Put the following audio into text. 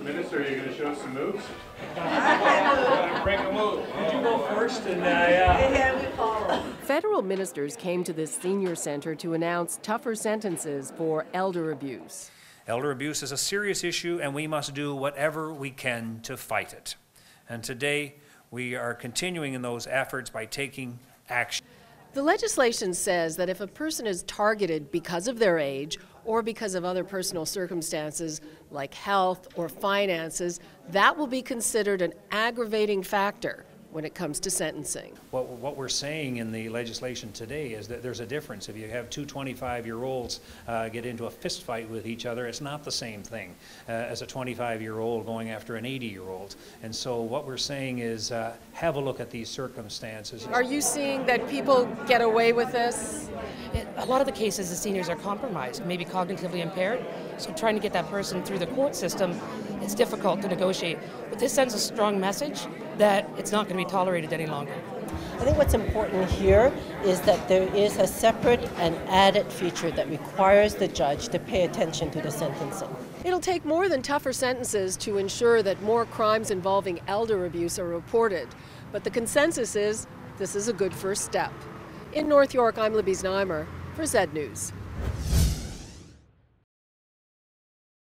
Minister, are you going to show us some moves? Break a move. Did you go first? And uh, yeah. Federal ministers came to this senior center to announce tougher sentences for elder abuse. Elder abuse is a serious issue, and we must do whatever we can to fight it. And today, we are continuing in those efforts by taking action. The legislation says that if a person is targeted because of their age or because of other personal circumstances like health or finances, that will be considered an aggravating factor when it comes to sentencing. What, what we're saying in the legislation today is that there's a difference. If you have two 25 year olds uh, get into a fist fight with each other, it's not the same thing uh, as a 25 year old going after an 80 year old. And so, what we're saying is uh, have a look at these circumstances. Are you seeing that people get away with this? A lot of the cases, the seniors are compromised, maybe cognitively impaired. So trying to get that person through the court system, it's difficult to negotiate. But this sends a strong message that it's not going to be tolerated any longer. I think what's important here is that there is a separate and added feature that requires the judge to pay attention to the sentencing. It'll take more than tougher sentences to ensure that more crimes involving elder abuse are reported. But the consensus is this is a good first step. In North York, I'm Libby Znaimer for Zed News.